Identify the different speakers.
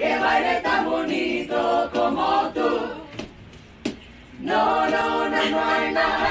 Speaker 1: que baile tan bonito como tú. No, no, no, no hay nada.